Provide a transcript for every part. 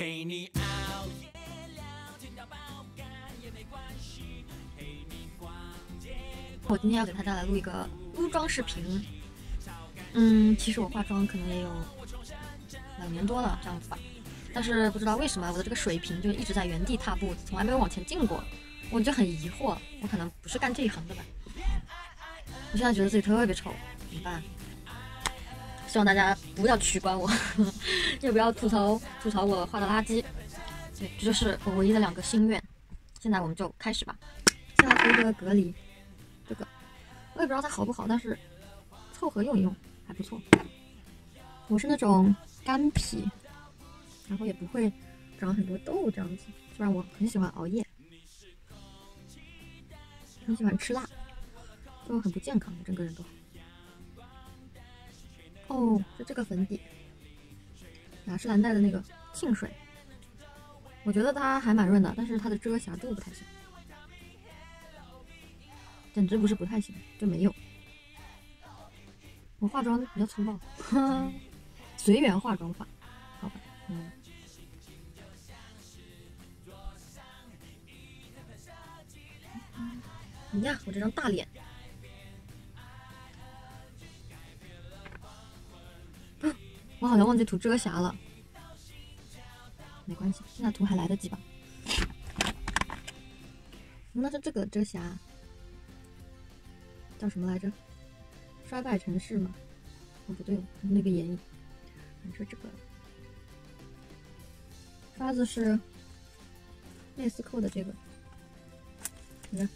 陪你熬夜聊天到爆肝也没关系，陪你逛街。我今天要给大家来录一个撸妆视频。嗯，其实我化妆可能也有两年多了这样子吧，但是不知道为什么我的这个水平就一直在原地踏步，从来没有往前进过。我就很疑惑，我可能不是干这一行的吧？我现在觉得自己特别丑，怎么办？希望大家不要取关我，也不要吐槽吐槽我画的垃圾。对，这就是我唯一的两个心愿。现在我们就开始吧。现在涂一个隔离，这个我也不知道它好不好，但是凑合用一用还不错。我是那种干皮，然后也不会长很多痘这样子。虽然我很喜欢熬夜。很喜欢吃辣，就很不健康，整个人都。哦，是这个粉底，雅诗兰黛的那个沁水，我觉得它还蛮润的，但是它的遮瑕度不太行，简直不是不太行，就没有。我化妆比较粗暴，随缘化妆法，好吧，嗯。呀，我这张大脸，我好像忘记涂遮瑕了，没关系，现在涂还来得及吧？那是这个遮瑕叫什么来着？衰败城市吗？哦，不对，那个眼影，还是这个刷子是类似扣的这个，你看。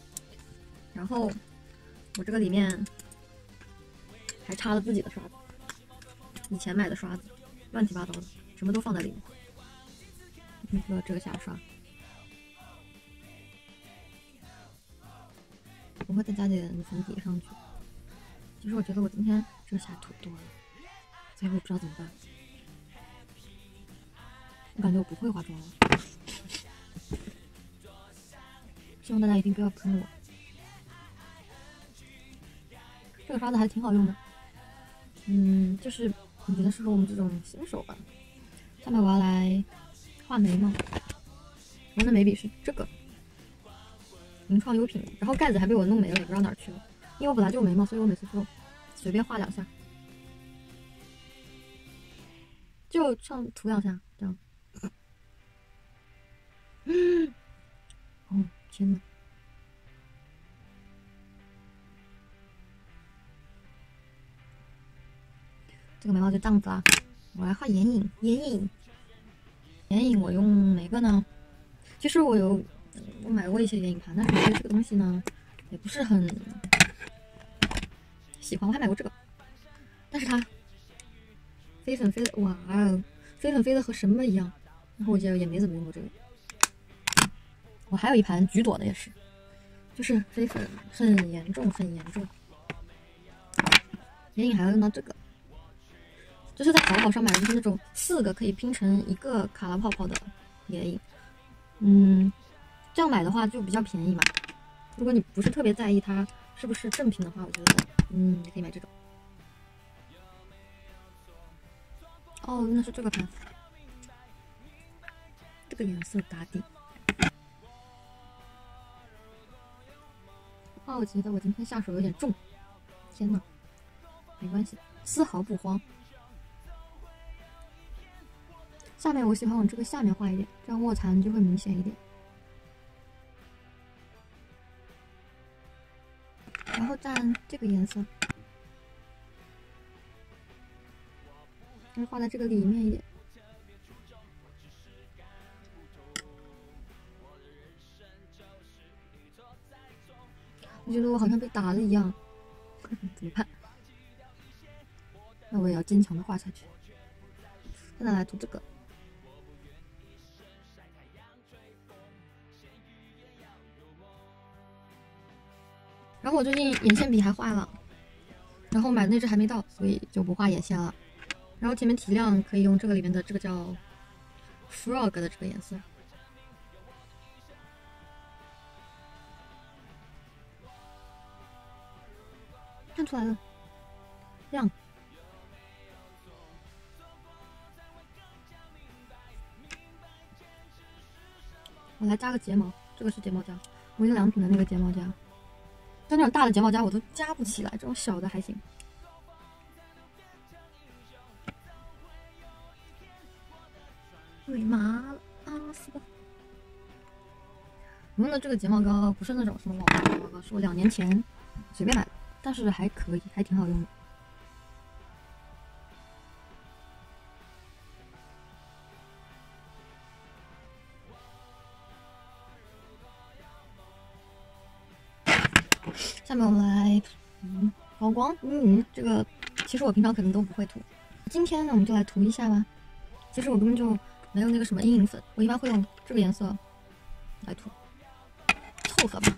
然后我这个里面还插了自己的刷子，以前买的刷子，乱七八糟的，什么都放在里面。一个遮瑕刷，我会再加点粉底上去。其实我觉得我今天遮瑕涂多了，所以我不知道怎么办。我感觉我不会化妆了，希望大家一定不要喷我。这个刷子还挺好用的，嗯，就是我觉得适合我们这种新手吧。下面我要来画眉毛，我的眉笔是这个名创优品，然后盖子还被我弄没了，也不知道哪儿去了。因为我本来就有眉毛，所以我每次就随便画两下，就上涂两下这样。哦，天呐！这个眉毛就这样子啦，我来画眼影。眼影，眼影我用哪个呢？其实我有我买过一些眼影盘，但是我对这个东西呢也不是很喜欢。我还买过这个，但是它飞粉飞的哇哦，飞粉飞的和什么一样。然后我就也没怎么用过这个。我还有一盘橘朵的也是，就是飞粉很严重，很严重。眼影还要用到这个。就是在淘宝上买的，就是那种四个可以拼成一个卡拉泡泡的眼影，嗯，这样买的话就比较便宜嘛。如果你不是特别在意它是不是正品的话，我觉得，嗯，你可以买这种。哦，那是这个盘，这个颜色打底。哦，我觉得我今天下手有点重，天呐，没关系，丝毫不慌。下面我喜欢往这个下面画一点，这样卧蚕就会明显一点。然后蘸这个颜色，再画在这个里面一点。我觉得我好像被打了一样，怎么办？那我也要坚强的画下去。现在来涂这个。然后我最近眼线笔还坏了，然后买的那支还没到，所以就不画眼线了。然后前面提亮可以用这个里面的这个叫 Frog 的这个颜色，看出来了，亮。我来扎个睫毛，这个是睫毛夹，无印良品的那个睫毛夹。像这种大的睫毛夹我都夹不起来，这种小的还行。腿麻了啊！死吧！我用的这个睫毛膏不是那种什么网红睫毛膏，是我两年前随便买的，但是还可以，还挺好用的。下面我们来涂高光。嗯，这个其实我平常可能都不会涂，今天呢我们就来涂一下吧。其实我根本就没有那个什么阴影粉，我一般会用这个颜色来涂，凑合吧。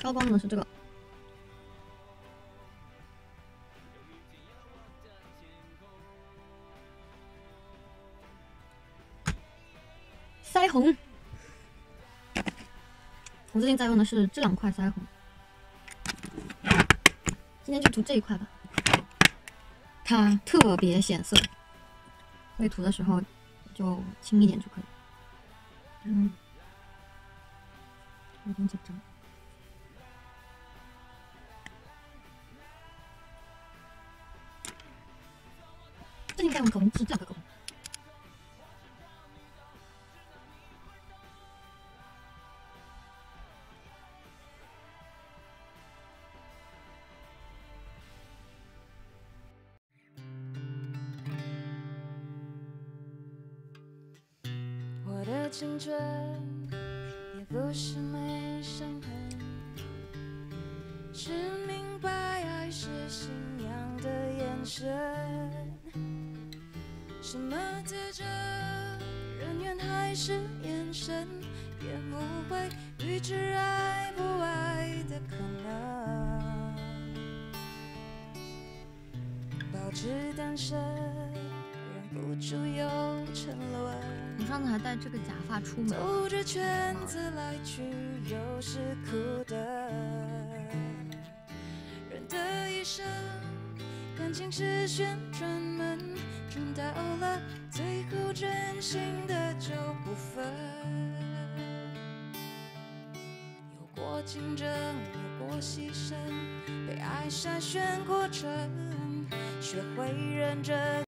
高光呢是这个。腮红，我最近在用的是这两块腮红，今天就涂这一块吧，它特别显色，所以涂的时候就轻一点就可以。嗯，有点紧张，最近在用口红是这两个口红。的青春也不是没伤痕，是明白爱是信仰的眼神。什么特征，人缘还是眼神，也不会预知爱不爱的可能。保持单身，住又沉沦。你上次还戴这个假发出门，兜着圈子来去，又是苦的。人的一生，感情是旋转门，转到了最后，真心的就不分。有过竞争，有过牺牲，被爱筛选过程，学会认真。